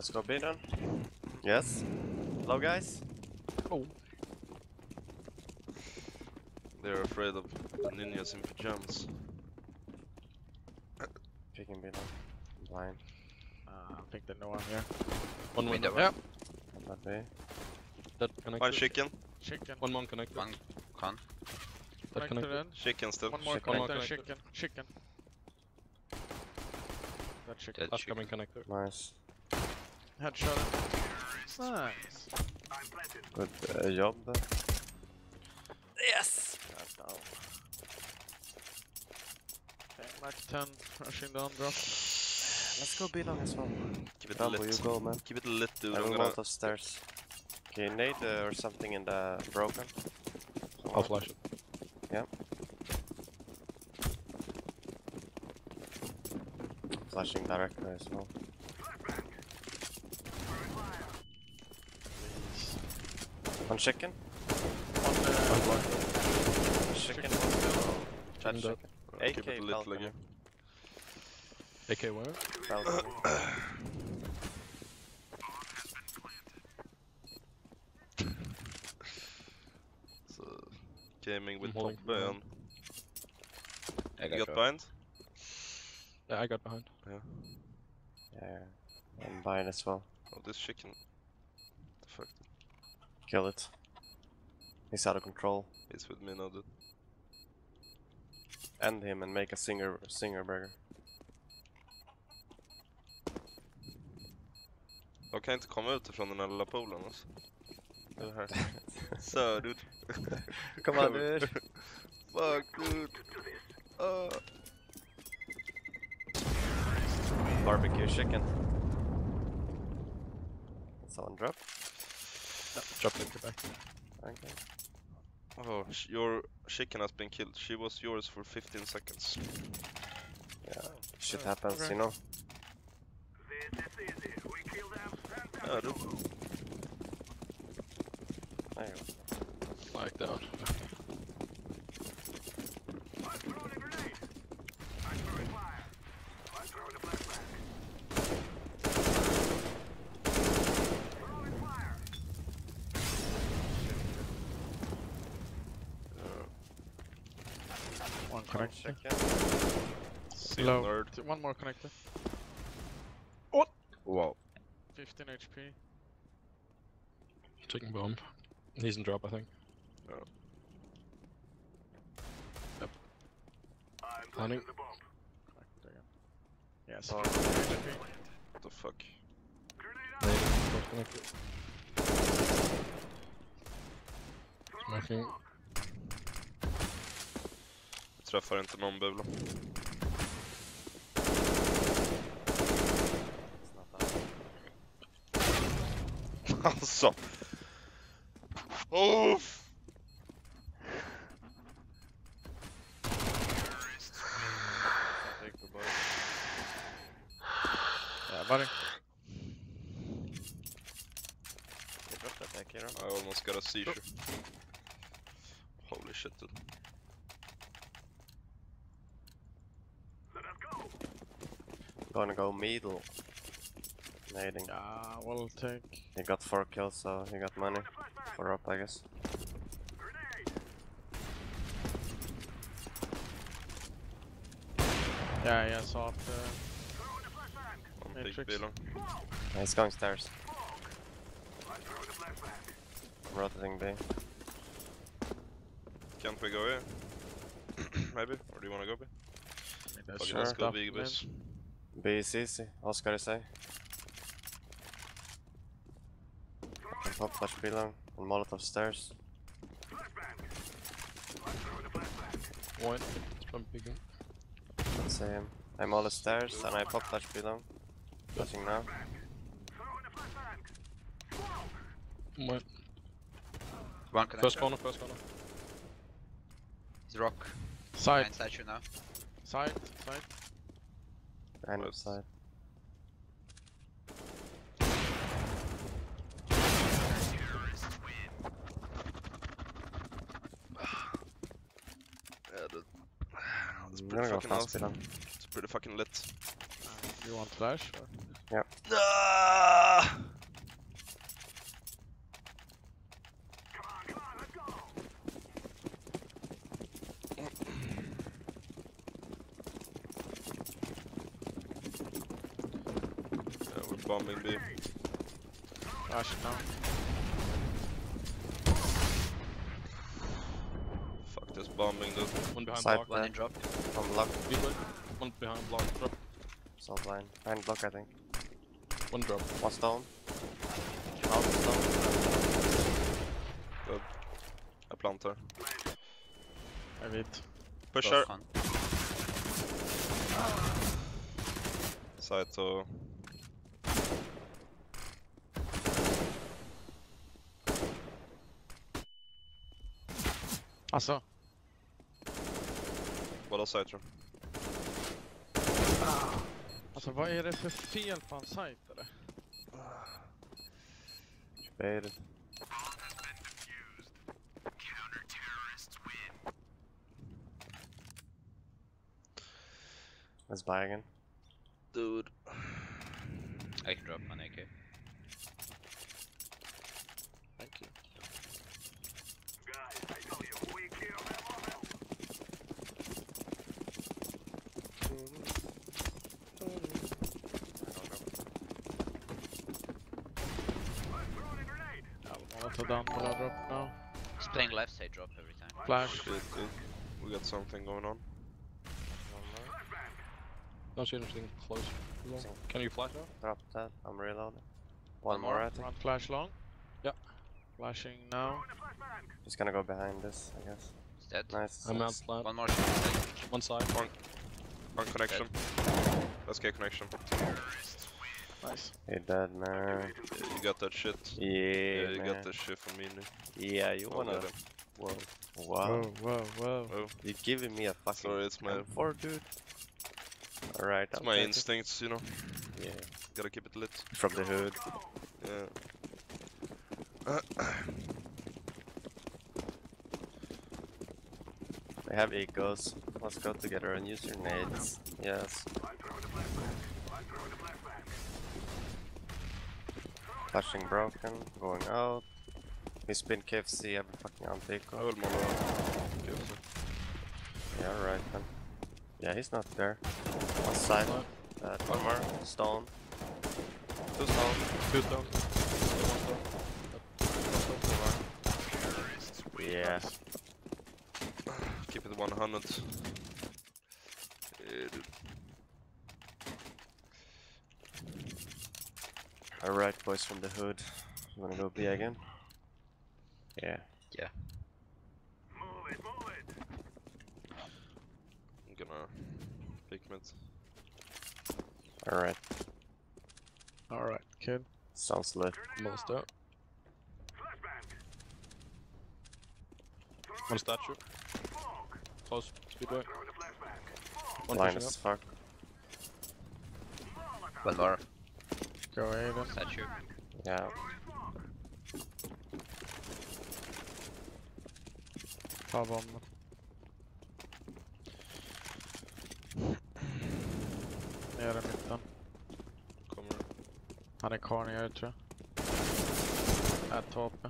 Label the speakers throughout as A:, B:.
A: Let's go B then. Yes. Hello guys.
B: Oh.
C: They're afraid of the ninjas in pajamas.
A: Picking B then. I'm blind.
B: Uh, I think they know I'm here.
D: One
E: Window.
D: window.
B: Yep.
A: I'm not B.
D: Dead
C: One chicken.
B: Chicken.
D: One more connected.
E: One con.
D: Dead
B: Connected
D: connected.
B: in.
C: Chicken still.
B: One more
A: Chicken.
D: One more
B: connected.
D: connected.
B: Chicken. Chicken. That chicken.
E: Dead
D: Last
E: chicken.
D: coming connector.
A: Nice.
B: Headshot. Nice.
A: Good uh, job there. Yes! God, no.
B: Okay, Mac 10 rushing down drop.
A: Let's go B long as well.
C: Keep it
A: Rambo, you
C: lit.
A: go man.
C: Keep it lit, dude.
A: I
C: I'm
A: will
C: gonna...
A: mount upstairs. Okay, nade uh, or something in the broken.
D: I'll flash it.
A: Flashing directly as well. One chicken.
B: One, uh,
A: Chicken.
B: Chicken.
A: Chat
D: Chicken
A: chicken.
C: Keep
A: AK
C: it lit,
A: balcony.
D: AK where?
A: balcony.
C: So, gaming with
D: I'm holding
C: top
D: for
C: ban.
E: I
C: You
E: got
C: got
E: shot.
C: bind?
D: Yeah, I got behind.
A: Yeah, I'm buying as well.
C: Oh, this chicken. The fuck?
A: Kill it. He's out of control.
C: He's with me now, dude.
A: End him and make a singer singer burger.
C: De kan inte komma ut ifrån den här lilla poolen alltså. Det här. Så dude.
A: Come on dude!
C: Fuck dude. Uh.
A: Barbecue chicken. Someone drop?
D: Drop it back.
A: Okay.
C: Oh, sh- your chicken has been killed. She was yours for 15 seconds.
A: Yeah, shit happens,
B: okay.
A: you know.
C: Ja, du.
A: There you go.
D: Like that.
B: One
A: One
B: connected.
A: chicken.
C: Seal
B: Low.
C: nerd.
B: T- One more connected.
C: Wow.
B: 15 HP.
D: Taking bomb. He's in drop, I think.
C: Oh.
D: Yep. Planning.
B: Connected again. Yes.
A: Oh.
B: 15 HP.
C: What the fuck?
D: Nade. Both connected. Smoking.
C: Jag träffar inte någon bula.
A: It's not that.
C: alltså. Uff.
A: I'll take the boy.
B: Yeah, buddy.
A: You dropped that back here.
C: I almost got a seizure. Holy shit dude.
A: Gonna go middle. Nading.
B: Yeah, we'll take.
A: He got 4 kills, so he got money. For up, I guess.
B: Yeah, yeah, saw up the.
C: One big
B: Matrix.
A: Yeah, he's going stairs. I'm rotating B.
C: Can't we go here? Maybe? Or do you wanna go B?
B: I mean, there's
C: Fuck it, let's go
B: stuff
C: big
B: in.
C: boys.
A: B is easy. Oscar is A. Can pop flash B long. And Molotov stairs.
D: One. It's from picking.
A: Let's him. I'm all the stairs and I pop flash B long. Flashing now.
D: One.
E: One connector.
D: First corner, first corner.
E: He's rock.
B: Side,
E: Behind statue now.
B: side, side.
A: Behind
C: Nice.
A: side.
C: Yeah, dude. That's
A: I'm
C: pretty
A: gonna go
C: fucking
A: fast
C: awesome. It's pretty fucking lit.
B: You want flash? Or?
A: Yep.
C: Ah! Yeah, we're bombing B.
B: Flashing now.
C: Fuck this bombing dude.
D: One behind
A: Side
D: block.
E: One in drop.
A: On block.
D: B line. One behind block. Drop.
A: Still blind. Behind block, I think.
D: One drop.
A: One stone. Out stone.
C: I plantar.
B: I vet.
C: Pushar.
E: Con.
C: Side to...
B: Alltså.
C: Båda side tror
B: Alltså vad är det för fel på en site eller?
A: Baited. Let's buy again.
C: Dude.
E: I can drop one AK. Every.
B: Flash.
C: Shit, dude. Uh, we got something going on.
D: Don't see anything close.
A: So-
D: Can you flash now?
A: Drop that. I'm reloading. One
E: One
A: more,
E: more.
A: I think.
B: One flash long.
D: Yeah.
B: Flashing now.
A: Just gonna go behind this, I guess.
E: He's dead.
A: Nice.
D: I'm out
A: nice.
D: plant.
E: One more shot. side.
D: One side.
C: One connection. Let's get connection.
B: Nice.
A: You're dead, man.
C: Yeah, you got that shit.
A: Yeah,
C: Yeah, you
A: man.
C: got that shit from me. Nick.
A: Yeah, you
C: I'll
A: wanna.
C: Get.
A: Whoa. Wow.
B: Whoa, whoa, whoa.
C: Oh,
A: You're giving me a fucking
C: sorry, it's my
A: four, dude. Alright,
C: it's
A: I'll
C: my
A: take it.
C: instincts, you know.
A: Yeah.
C: Gotta keep it lit.
A: From the hood.
C: Yeah.
A: I have egos. Let's go together and use your nades. Yes. Flashing broken, going out. We spin KFC, every fucking
C: I
A: Antico.
C: will mono. Okay, so.
A: Yeah, alright then. Yeah, he's not there. One side. Uh, one more. Stone. Two stone.
D: Two down.
A: Yeah.
C: Keep it 100. Yeah,
A: Alright, boys from the hood. You wanna go B again? Yeah.
C: I'm gonna pick.
A: Alright.
B: Alright, kid.
A: Sounds lit.
D: Most out. One statue. Close. Speedway. One
A: Blind
D: pushing
A: as fuck.
E: One more.
B: Go Aiden.
E: Statue.
A: Yeah.
B: Ta bomben. Nere i mitten.
C: Kommer.
B: Han är kvar nere tror jag. Ett HP.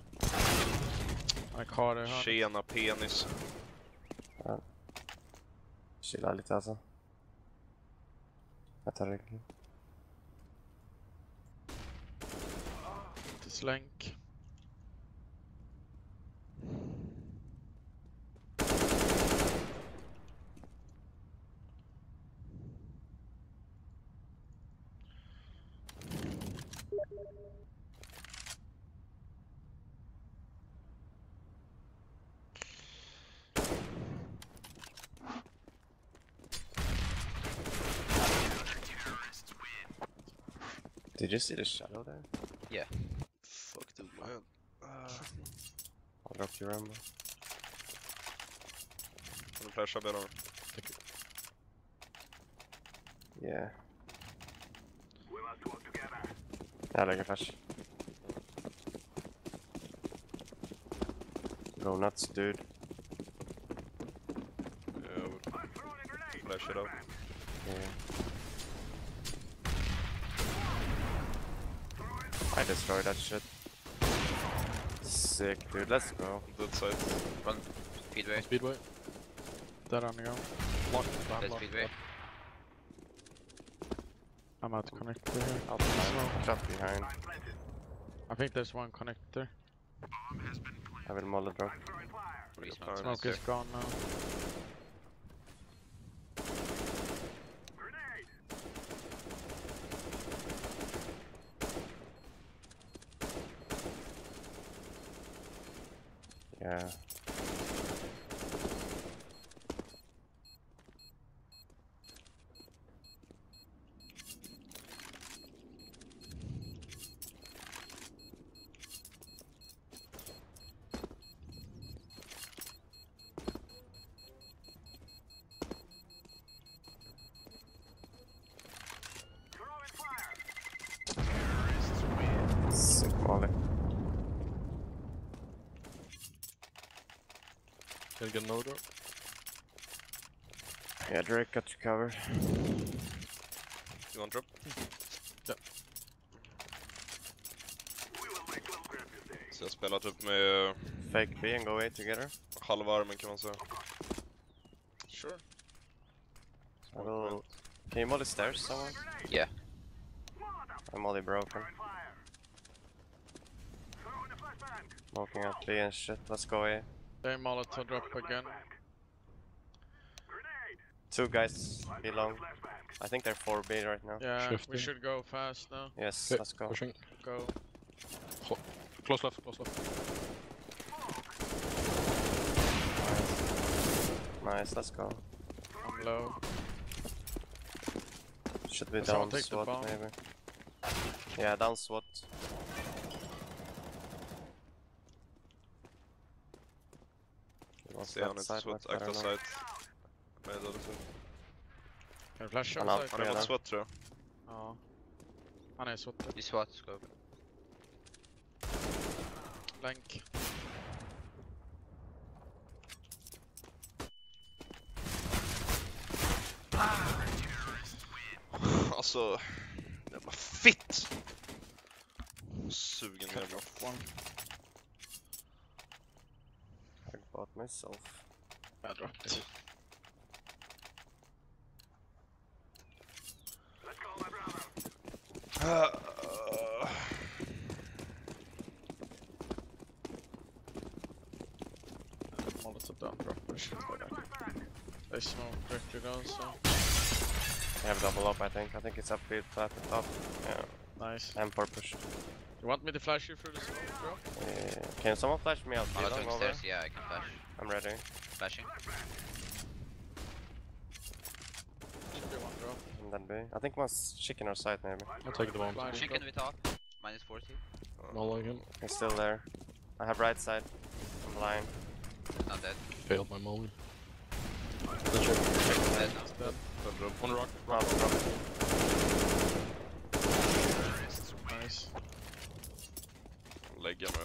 B: Han är kvar i hörnet.
C: Tjena penis.
A: Chilla lite alltså. Jag tar ryggen.
B: till slänk.
A: Did you see the shadow there? Yeah.
C: Fuck the my head. Ah.
A: I'll drop your ammo.
C: Kan du flasha benen?
A: Yeah. Jag lägger flash. Go nuts dude.
C: Yeah, I would flash it out.
A: Yeah. I destroyed that shit. Sick, dude. Let's go.
C: Dead side.
E: Speedway.
D: Speedway.
B: Dead on the go.
D: Lock. Down,
E: Dead
D: lock,
E: speedway.
D: lock.
B: I'm at connector here.
A: I'll behind. Shot behind.
B: I think there's one connector.
A: I will molly drop.
E: Three
C: Fire.
E: smokes.
B: Smoke is gone now.
A: Yeah.
D: Can you get another drop?
A: Yeah, Drake got you covered.
C: You want drop? Så jag spelar typ med eh,
A: Fake B and go A together.
C: halva armen kan man säga.
D: Sure.
A: I will... Can you molly stairs, someone?
E: Yeah.
A: I'm molly broken. Smoking up B and shit. Let's go A.
B: They Molotov drop again.
A: Two guys B long. I think they're 4 B right now.
B: Yeah, we should go fast now.
A: Yes,
D: Yeah,
A: let's go.
D: Pushing.
B: Go.
D: Close left, close left.
A: Nice, let's go.
B: I'm low.
A: Should be
B: Can someone
A: down
B: take
A: SWAT maybe. Yeah, down SWAT. He wants
C: Se han
A: that
C: inte
A: side
C: SWAT,
A: left, I
C: akta
A: don't know.
C: side. Nej, det är det.
B: Kan du flasha
A: Han
B: outside?
A: har-
C: Han är
A: Redan.
C: mot SWAT tror jag.
B: Ja. Han är svårt.
E: You SWAT scope.
B: Länk.
C: Alltså, jävla fitt! Sugen jävla.
A: I bought myself.
B: Jag dropped. Molotov down dropper shit like that. They smoke directly down so.
A: I have double up, I think. I think it's up B flat at top. Yeah,
B: Nice.
A: and push.
B: You want me to flash you through the smoke bro?
A: Uh, can someone flash me out B long
E: Molotov
A: over?
E: stairs. Yeah, I can flash.
A: I'm ready.
E: Flashing.
B: Should be one drop.
A: And then B. I think one's chicken or side maybe.
D: I'll take the bomb.
B: Flash
E: Chicken
B: drop.
E: with top. Minus 40.
D: Mulling him.
A: He's still there. I have right side. I'm blind.
E: Not dead.
D: Failed my molly.
E: Dead now.
B: Dead.
D: One rock.
A: Rob, rob.
B: Nice.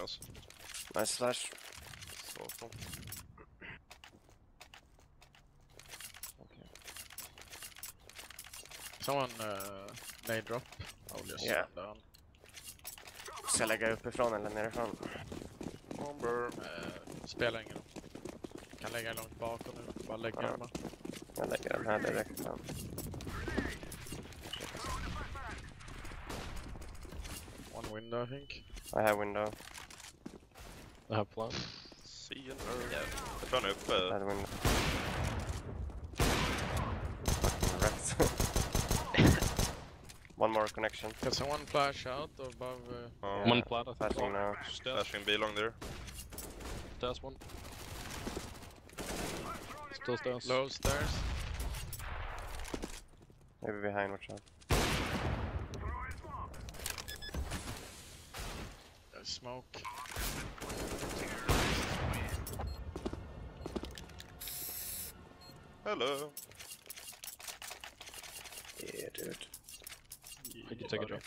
C: Lägga mig alltså.
A: Nice flash.
C: Satan.
B: Someone uh, nade drop. I'll just
A: Yeah.
B: stand down.
A: Ska jag lägga uppifrån eller nerifrån?
C: Bomber.
B: Uh, spelar ingen roll. Kan lägga långt bakom nu. Bara lägga
A: Ja.
B: den bara.
A: Jag lägger den här direkt fram.
B: One window I think.
A: I have window.
D: I have plan.
C: See and earn. Jag tror han är uppe.
A: Bad window. Fucking. One more connection.
B: Can someone flash out above? Uh,
C: Ja.
A: Yeah.
D: One plat, I think.
A: Flashing now.
D: Stairs.
C: Flashing B long there.
D: Stairs one. Still stairs.
B: low stairs?
A: Maybe behind, watch out.
B: There's smoke.
C: Hello.
A: Yeah, dude.
D: I can take a drop.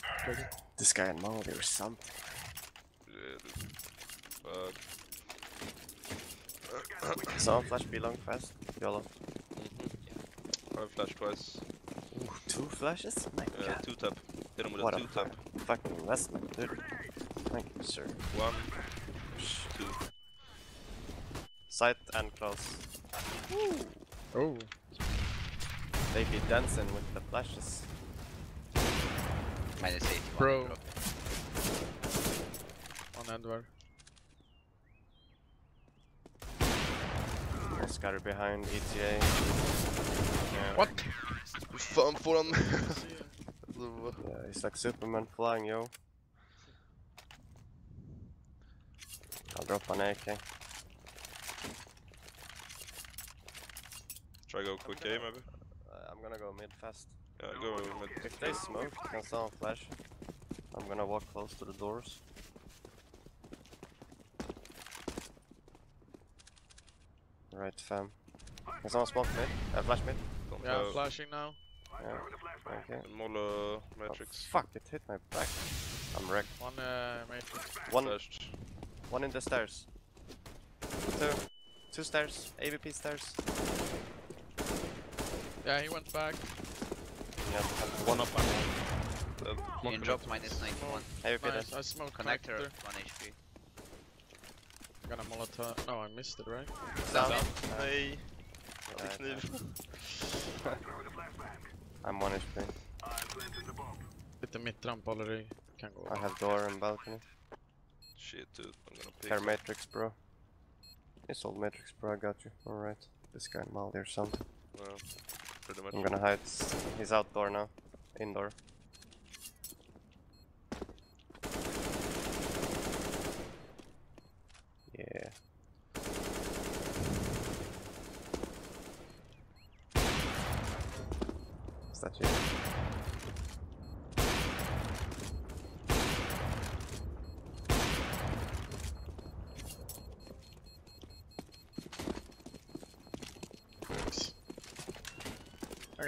A: This guy in Molly or something.
C: Fuck.
A: Someone flash B long fast. YOLO.
C: I have flashed twice.
A: Ooh, two flashes? My
C: Uh,
A: god.
C: two tap. Hit him with
A: What
C: a
A: a
C: two tap.
A: fucking investment, dude. Thank you, sir.
C: One, two.
A: Sight and close.
B: Oh,
A: They be dancing with the flashes.
E: Minus 81.
B: Bro. on Edward.
A: Scatter behind ETA. Yeah.
B: What?
C: Hur fan får han...
A: Yeah, he's like Superman flying, yo. I'll drop an AK.
C: Try go quick A maybe?
A: Uh, I'm gonna go mid fast.
C: Yeah, go mid.
A: If they smoke, can someone flash? I'm gonna walk close to the doors. Right, fam. Can someone smoke mid? Uh, flash mid?
C: Don't
B: Yeah,
C: have...
B: flashing now.
A: Yeah. Okay.
C: Mola
A: Oh,
C: Matrix.
A: fuck, it hit my back. I'm wrecked.
B: One uh, matrix.
A: One,
C: Flashed.
A: one in the stairs. Two. Two stairs. AVP stairs.
B: Yeah, he went back.
A: Yeah,
D: One up and
C: Dead.
D: Uh, one.
E: In drop minus 91.
A: AVP
B: Nice,
A: dead.
B: I smoked
E: Connector,
B: connector.
E: 1 HP.
B: Gonna molotov. No, I missed it, right?
A: Down.
C: Nej,
A: Yeah,
C: kniv.
A: I'm 1 HP.
B: Lite mittramp already. Kan gå.
A: I have door and balcony.
C: Shit dude, I'm gonna pick.
A: Care Matrix, bro. It's old Matrix, bro. I got you. Alright. This guy Molly or something.
C: Yeah, pretty much.
A: I'm gonna hide. He's outdoor now. Indoor. Yeah. Is that you?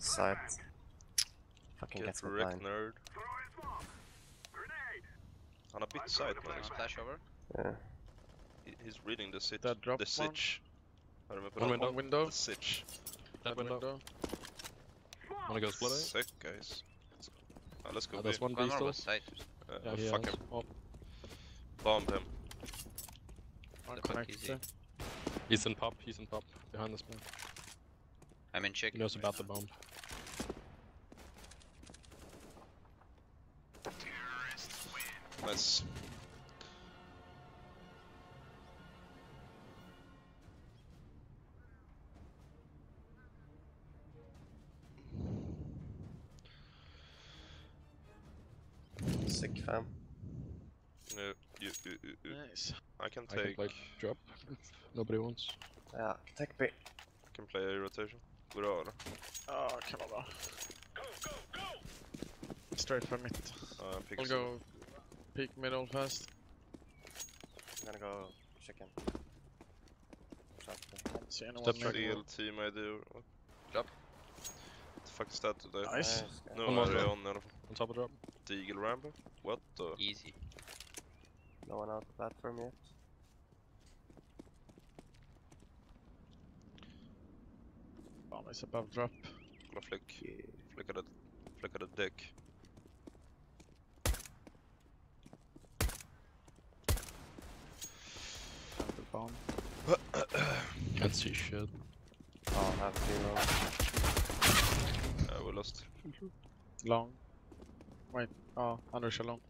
A: Sight. Fucking
C: Get
A: gets me
C: wrecked
A: blind.
C: nerd. Han har bytt side man.
E: One flash over.
A: Yeah.
C: He- He's reading the sit.
B: That drop
C: the sitch. I remember med
D: One window.
B: One window.
C: The sitch.
D: That window. Wanna go split A?
C: Sick guys. Uh, let's go
D: Uh, there's one
E: One
D: B
E: more
D: still.
E: was.
C: Uh,
D: Yeah, he
C: fuck
D: has.
C: him.
D: Oh,
C: Bomb him.
B: One
E: The fuck is he?
B: connector.
D: he's in pop. He's in pop behind this man.
E: I'm in chick.
D: He knows about the bomb.
C: Nice.
A: Sick fam.
C: Uh, you, you, you, you.
B: Nice.
C: I can
D: I can
C: take.
D: play drop nobody wants.
A: Yeah, take B.
C: can play a rotation. Går det eller?
B: Ja, kan vara bra. Straight for mid.
C: Uh, pick
B: I'll
C: some.
B: go peek middle fast.
A: I'm gonna go chicken. Something.
B: Don't see anyone
D: Step
B: mid.
C: DLT med ID. What
E: Drop.
C: the fuck is that today?
B: Nice.
C: Nu
D: One
C: är
D: more
C: det
D: drop.
C: on i alla fall.
D: On top of drop.
C: Deagle Rambo? What the?
E: Easy.
A: No one out the platform yet.
B: Bomb is above drop.
C: Kolla flick. Flickade, flickade däck.
B: Have the bomb.
D: Can't see shit.
A: Oh, half zero.
C: Yeah, we lost.
B: Long. Wait. Oh, under long.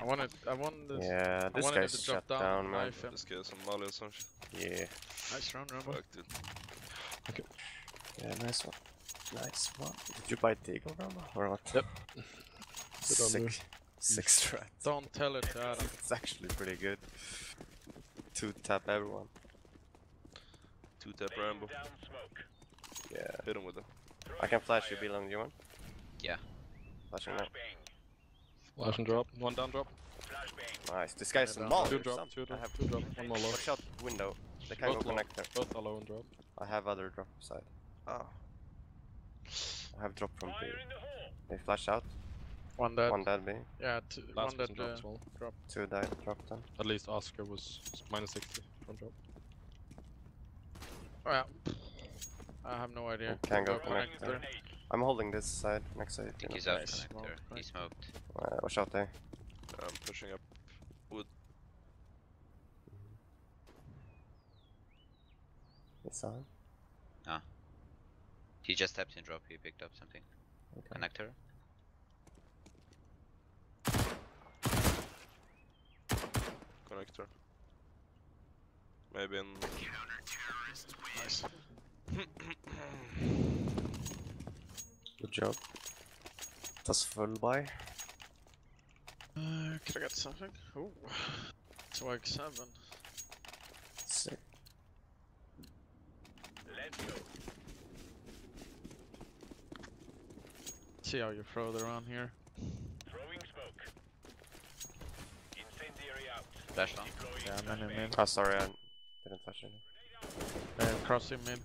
B: I wanted. I wanted.
A: Yeah,
B: I
A: this
B: wanted
A: guy's
B: to drop
A: shut
B: down,
A: down, man.
B: knife.
C: This guy's som Mali or sån shit.
A: Yeah,
B: Nice round, Rambo.
C: Fuck dude.
A: yeah, nice one. Nice one. Did you buy Deagle Rambo or what?
D: Yep. Good on you.
A: Sick. Sick strat.
B: Don't tell it to Adam.
A: It's actually pretty good. Two tap everyone.
C: Two tap Rambo.
A: Yeah.
C: Hit him with it.
A: I can flash you, Beeline, you want?
E: Yeah.
A: Flashing now.
D: Flash and drop. One down drop.
A: Nice. This guy's
B: Yeah,
A: in
B: down.
A: mall.
D: Two drop.
A: something.
D: Two
A: I have
D: Two drop. One more low.
A: watch out window. They can
D: Both
A: go
D: low.
A: connector.
D: Both are low and drop.
A: I have other drop side.
C: Ah.
A: I have drop from B. They flash out.
B: One dead.
A: One dead B.
B: Yeah, two,
D: Last
B: one
D: person
B: dead.
D: drop
B: Uh,
D: well.
B: drop.
A: Two died. Drop them.
D: At least Oscar was minus 60 from drop.
B: Oh yeah. I have no idea.
A: Can go connector. I'm holding this side next side.
E: I think he's out
B: Nice.
E: connector. He smoked.
A: Uh, watch out there.
C: I'm pushing up.
A: It's on.
E: He just stepped in drop. He picked up something.
A: Okay.
E: Connector.
C: Connector. Maybe in...
B: Nice.
A: Good job. That's full buy.
B: Uh, could I get something? Ooh. Swag 7. See how you throw it around here.
E: Flash long.
B: Yeah, many mid.
A: Oh, sorry, I didn't touch it.
B: Uh, crossing mid.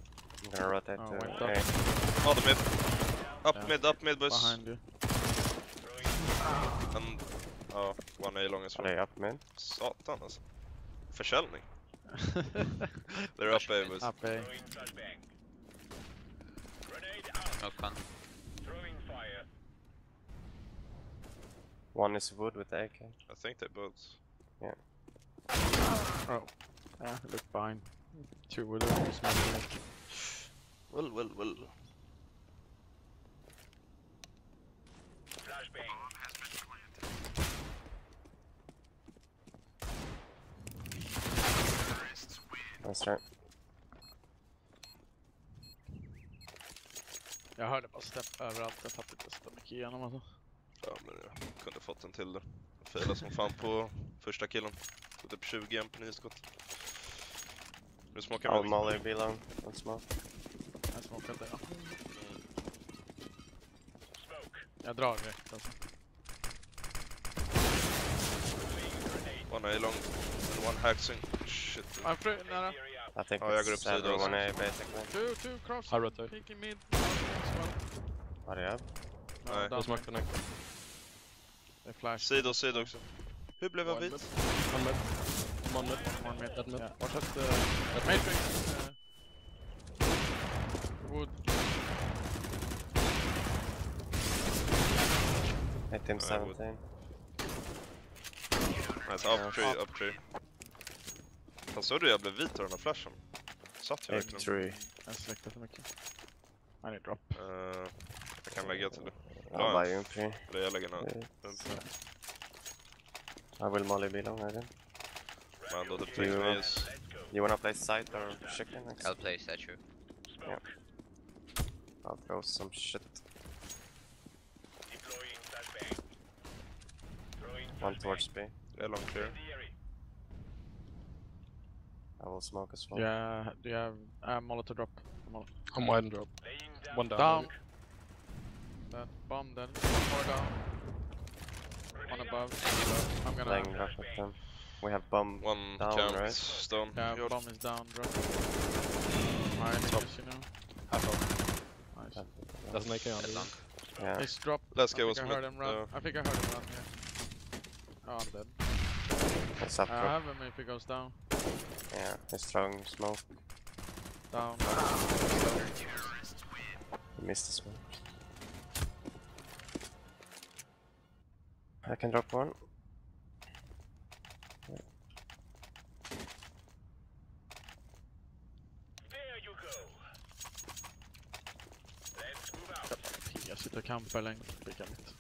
A: I'm gonna rotate
B: Oh,
A: to
B: went
A: A.
B: up.
C: Oh, the mid. Up
B: Yeah.
C: mid, up mid, boys.
B: Behind you.
C: And... Ja, one A long as
A: Are
C: well.
A: they up mid?
C: Satan alltså. Försäljning. They're up A boys.
B: Up A.
E: Smoke one.
A: One is wood with AK.
C: I think they both... Yeah.
B: Oh. Yeah, look fine. Two with it.
C: Well, well, well.
A: Nice try.
B: Jag hörde bara stepp överallt. Jag fattade inte så mycket igenom alltså.
C: Ja, men jag kunde fått en till där. Fela som fan på första killen. Så typ 20 igen på nio skott. Nu smakar vi.
A: molly. Don't smoke.
B: Jag smokade ja. Jag drar direkt alltså.
C: One A long and one hacksing. Shit.
B: I'm free, nära.
A: I think
C: Ja, jag går upp
A: it's
C: sida
A: everyone
C: också.
A: A basically.
B: Two, two cross.
D: High rotate.
B: Peeking mid. As well.
A: Are they up?
B: No,
C: Nej,
B: down
D: Just mark
B: mid.
D: connect.
B: They flash.
C: Sida och sida också. Hur blev jag
D: One
C: vit?
D: mid. One mid. One mid.
B: One mid.
D: Dead mid.
B: Yeah. Watch out the matrix. Uh, wood.
A: Hit him
C: I would.
A: 17.
C: Nice, up tree, up tree. Fan såg du jag blev vit av den här flashen? Satt jag verkligen?
A: Tree.
B: Jag släckte för mycket. I need drop.
C: Eh, jag kan lägga till det.
A: I'll buy you a tree.
C: Eller jag lägger nu.
A: I will molly B long again.
C: Men då typ
A: You-
C: tänkte mig just...
A: You wanna play side or chicken next?
E: I'll play statue.
A: I'll throw some shit. One towards B.
C: Det är long clear.
A: I will smoke as well.
B: Yeah, do you have uh, molotov drop? Mol
D: I'm wide and drop. One down.
B: down. Dead. Bomb dead. One more down. One above. I'm gonna.
A: Playing rush with them. We have bomb.
C: One
A: Down,
C: count,
A: right?
C: stone.
B: Yeah,
C: Fjord.
B: bomb is down. Drop. My enemies, you know.
D: Half out.
B: Nice.
D: That's an AK on
E: Dead
D: the
E: long.
A: Yeah.
B: He's drop.
C: Let's
B: I
C: go
B: think I heard
C: mid.
B: him run.
C: Uh,
B: I think I heard him run here. Oh, I'm dead.
A: It's up
B: I have him if he goes down.
A: Yeah, he's throwing smoke.
B: Down.
A: He missed the smoke. I can drop one.
B: Jag sitter och campar länge. Fick jag mitt.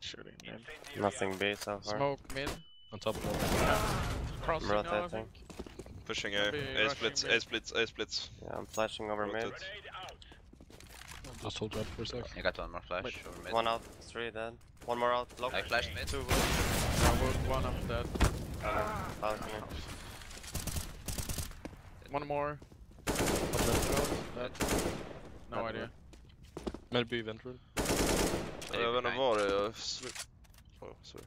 B: Shooting mid.
A: Nothing B so far.
B: Smoke mid.
D: On top of that.
B: Crossing now, I
A: rotating.
B: think.
C: Pushing A. A splits. A splits, A splits.
A: Yeah, I'm flashing over mid.
C: Rotate.
D: Just hold drop for a sec.
E: I got one more flash over mid.
A: One out, three dead. One more out, low.
E: I flashed mid.
A: Two wood.
B: Yeah, Wood, one up dead.
A: Uh, Balcony.
B: One more. Up that Dead. No
A: Dead
B: idea.
D: Maybe ventral.
C: Jag vet inte var det är, jag sl-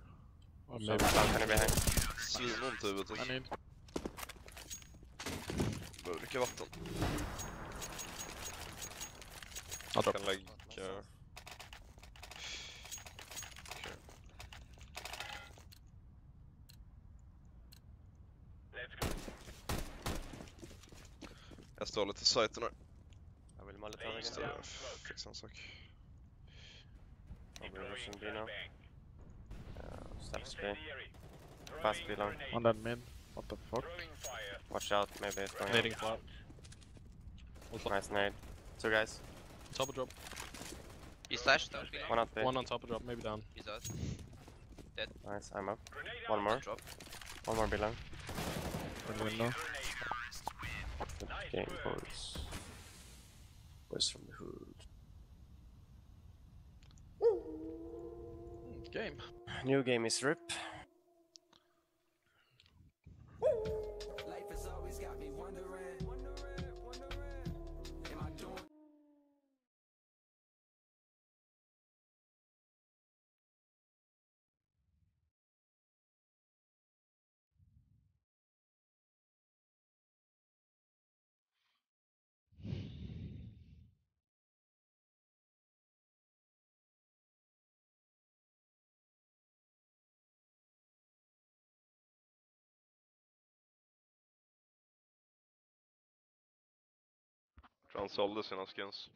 C: oh, sorry.
D: Or
A: So,
D: maybe
A: balcony behind.
C: Svinont i huvudet.
B: I need.
C: Behöver dricka vatten.
D: I'll drop.
C: Kan lägga... Okej. Jag står lite i sajten här.
A: Jag vill molotov
C: Just
A: again.
C: det, fixa en sak.
A: Probably rushing B now. Uh, steps B. Fast B long.
B: On that mid. What the fuck?
A: Watch out, maybe it's going
D: Nading
A: up.
D: flat.
A: Nice nade. Two guys.
D: Top of drop.
E: He slashed though.
A: One up B.
D: One on top of drop, maybe down.
E: He's out. Dead.
A: Nice, I'm up. One more.
E: Drop.
A: One more B long.
B: In window.
A: Good game, boys. Boys from the hood.
D: Game.
A: New game is RIP.
C: För han sålde sina skins.